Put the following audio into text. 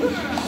Yeah.